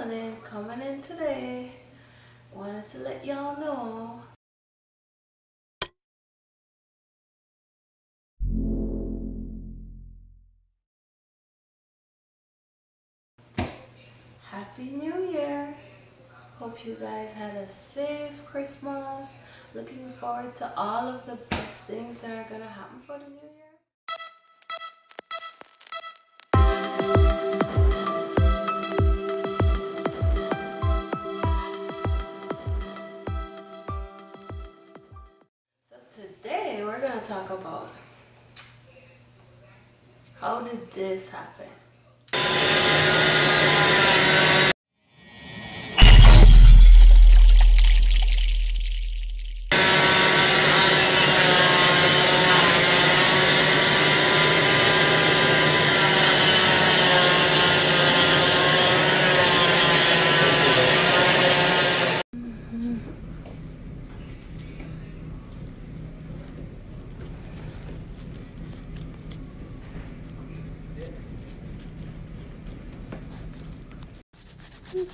Melanin coming in today. Wanted to let y'all know. Happy New Year! Hope you guys had a safe Christmas. Looking forward to all of the best things that are gonna happen for the new year. Talk about how did this happen? It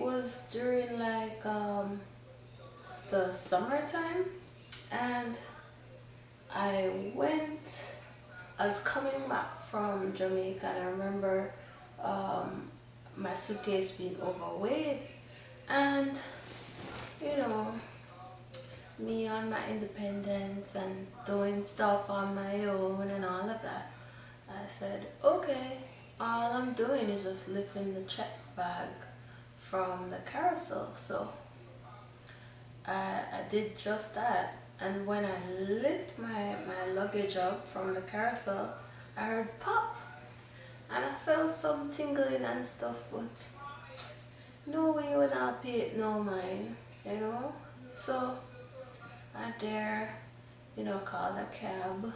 was during like um, the summertime and I went, I was coming back from Jamaica and I remember um, my suitcase being overweight and you know me on my independence and doing stuff on my own and all of that. I said okay all I'm doing is just lifting the check bag from the carousel. So I, I did just that. And when I lift my, my luggage up from the carousel I heard pop. And I felt some tingling and stuff but no way when I pay it no mind you know? So I dare you know call a cab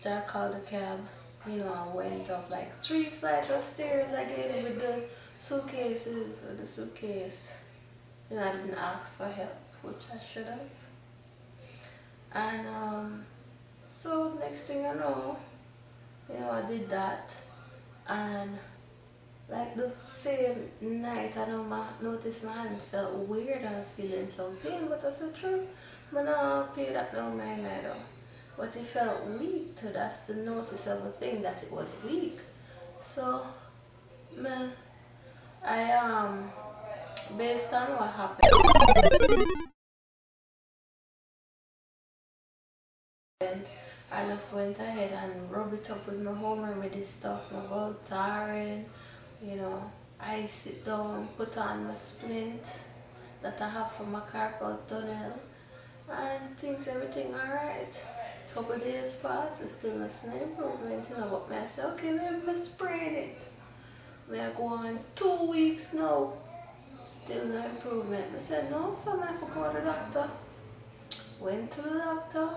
so I called the cab you know I went up like three flights of stairs I again with the suitcases with the suitcase. And I didn't ask for help, which I should have. And um, so next thing I know, you know, I did that. And like the same night, I know my noticed my hand felt weird. I was feeling some pain, but I said, true, I'm not pay that no mind I don't. But it felt weak too. That's the noticeable thing that it was weak. So, man, I um based on what happened I just went ahead and rubbed it up with my home remedy stuff, my Voltaren, you know, I sit down, put on my splint that I have from my carpal tunnel and things everything alright. Couple days passed, we still not seeing improvement, you know, but I say, okay, let me spray it. We are going two weeks now. Still no improvement. I said, no, son, I have the doctor. Went to the doctor.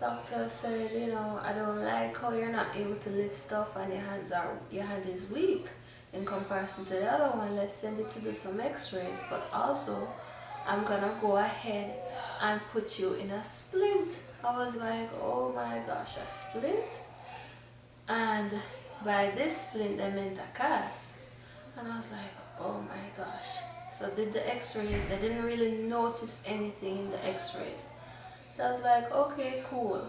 Doctor said, you know, I don't like how you're not able to lift stuff and your hands are your hand is weak in comparison to the other one. Let's send it to do some x-rays. But also I'm gonna go ahead and put you in a splint. I was like, oh my gosh, a splint? And by this splint they meant a cast and I was like oh my gosh so did the x-rays I didn't really notice anything in the x-rays so I was like okay cool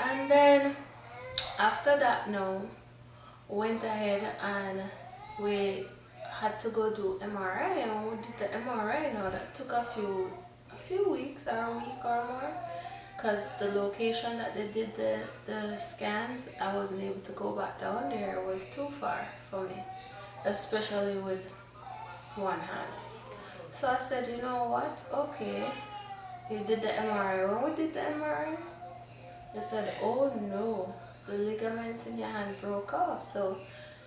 and then after that no went ahead and we had to go do MRI and we did the MRI now that took a few a few weeks or a week or more because the location that they did the, the scans, I wasn't able to go back down there. It was too far for me, especially with one hand. So I said, you know what? Okay, you did the MRI. When we did the MRI, they said, oh no, the ligament in your hand broke off. So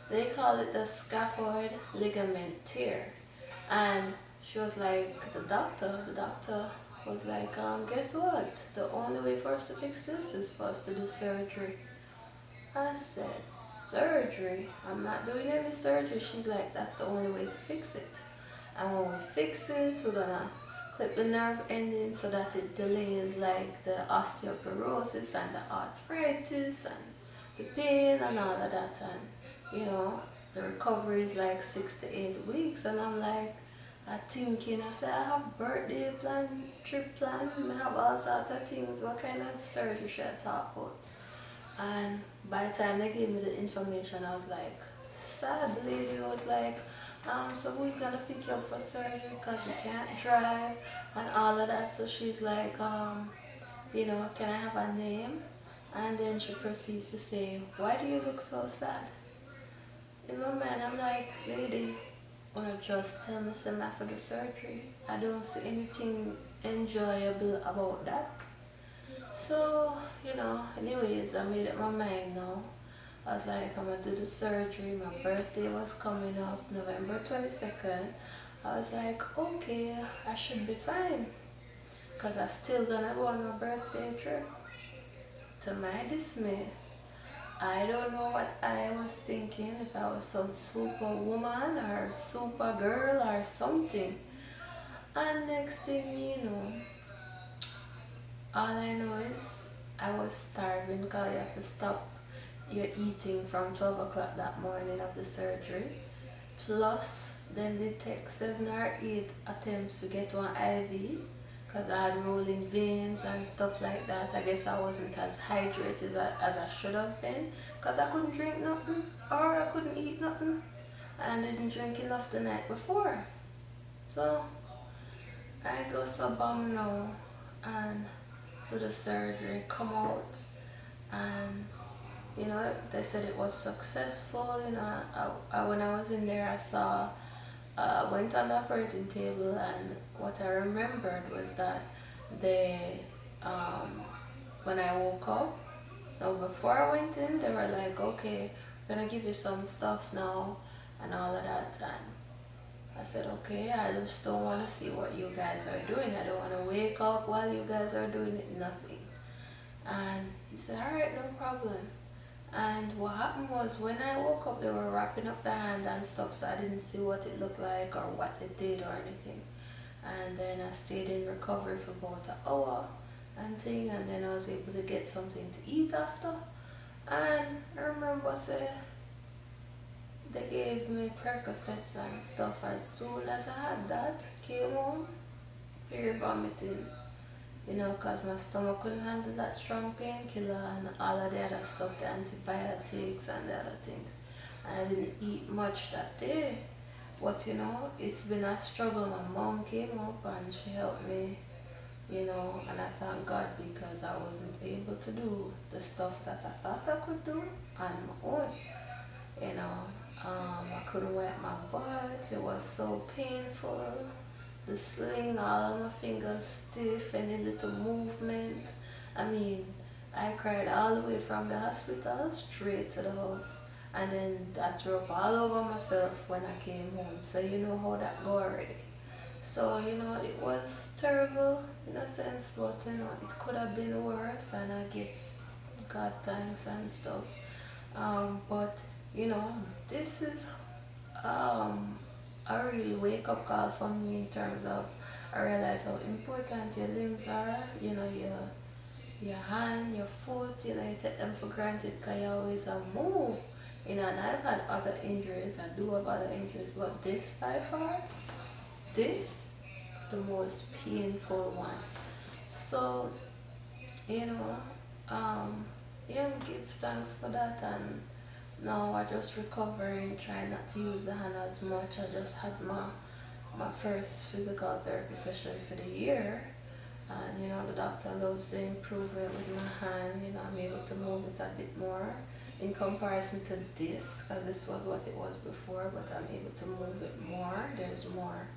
they call it the scaphoid ligament tear. And she was like, the doctor, the doctor was like, um, guess what? The only way for us to fix this is for us to do surgery. I said, surgery? I'm not doing any surgery. She's like, that's the only way to fix it. And when we fix it, we're gonna clip the nerve ending so that it delays like the osteoporosis and the arthritis and the pain and all of that. And you know the recovery is like six to eight weeks. And I'm like I thinking I said I have birthday plan, trip plan, I have all sorts of things, what kind of surgery should I talk about? And by the time they gave me the information I was like sad lady was like um, so who's gonna pick you up for surgery because you can't drive and all of that? So she's like um, you know can I have a name? And then she proceeds to say why do you look so sad? In my mind I'm like lady wanna just tell me some after the surgery? I don't see anything enjoyable about that. So you know anyways I made up my mind now I was like, I'm gonna do the surgery. My birthday was coming up, November 22nd. I was like, okay, I should be fine. Because I still gonna go on my birthday trip. To my dismay, I don't know what I was thinking, if I was some superwoman or super girl or something. And next thing you know, all I know is I was starving because I have to stop you're eating from 12 o'clock that morning of the surgery. Plus, then they take seven or eight attempts to get one IV because I had rolling veins and stuff like that. I guess I wasn't as hydrated as I should have been because I couldn't drink nothing or I couldn't eat nothing and I didn't drink enough the night before. So, I go bum now and do the surgery, come out you know they said it was successful you know I, I, when I was in there I saw uh, went on the operating table and what I remembered was that they um, when I woke up now before I went in they were like okay we're gonna give you some stuff now and all of that and I said okay I just don't want to see what you guys are doing I don't want to wake up while you guys are doing it nothing and he said alright no problem and what happened was when I woke up they were wrapping up the hand and stuff so I didn't see what it looked like or what they did or anything. And then I stayed in recovery for about an hour and thing and then I was able to get something to eat after. And I remember say they gave me Percocets and stuff as soon as I had that came home period vomiting you know, because my stomach couldn't handle that strong painkiller and all of the other stuff, the antibiotics and the other things. And I didn't eat much that day. But, you know, it's been a struggle. My mom came up and she helped me, you know, and I thank God because I wasn't able to do the stuff that I thought I could do on my own. You know, um, I couldn't wipe my butt. It was so painful the sling, all my fingers stiff, any little movement. I mean, I cried all the way from the hospital straight to the house. And then I threw up all over myself when I came home. So you know how that go already. So, you know, it was terrible in a sense, but, you know, it could have been worse. And I give God thanks and stuff. Um, but, you know, this is um, a real wake up call for me in terms of I realize how important your limbs are, you know, your your hand, your foot, you know, you take them for granted because you always a move. You know, and I've had other injuries, I do have other injuries, but this by far, this, the most painful one. So, you know, um, yeah, give thanks for that and now I just recovering, trying not to use the hand as much. I just had my my first physical therapy session for the year. And you know, the doctor loves the improvement with my hand. You know, I'm able to move it a bit more in comparison to this, because this was what it was before, but I'm able to move it more. There's more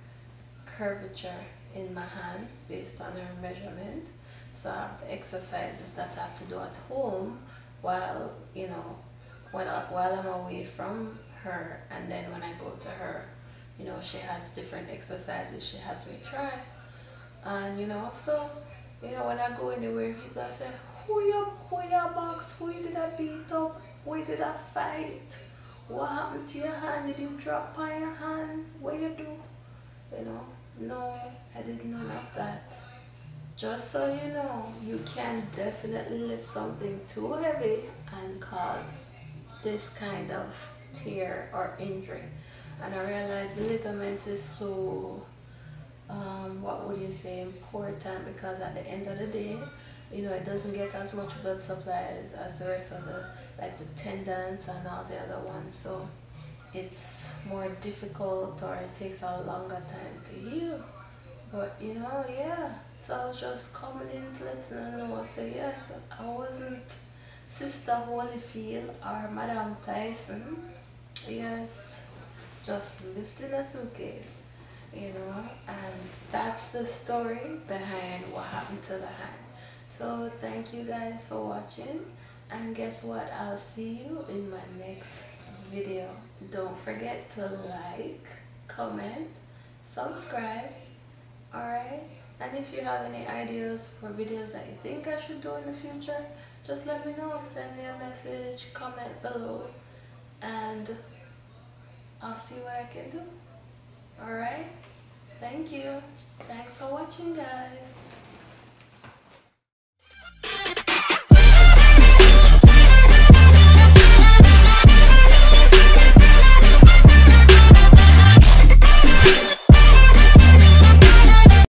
curvature in my hand based on her measurement. So I have the exercises that I have to do at home while, you know, when I, while I'm away from her and then when I go to her, you know, she has different exercises she has me try. And you know, so, you know, when I go anywhere, people say, who you, who you box, who you did I beat up, who you did I fight, what happened to your hand, did you drop on your hand, what you do? You know, No, I did none of that. Just so you know, you can definitely lift something too heavy and cause this kind of tear or injury. And I realize ligaments is so, um, what would you say, important because at the end of the day, you know, it doesn't get as much blood supplies as the rest of the, like the tendons and all the other ones. So it's more difficult or it takes a longer time to heal. But you know, yeah. So I was just coming in to let you know. Say yes, I wasn't Sister Holyfield or Madame Tyson. Yes, just lifting a suitcase, you know, and that's the story behind what happened to the hand. So thank you guys for watching and guess what? I'll see you in my next video. Don't forget to like comment subscribe alright? And if you have any ideas for videos that you think I should do in the future just let me know send me a message comment below and I'll see what I can do. Alright thank you. Thanks for watching guys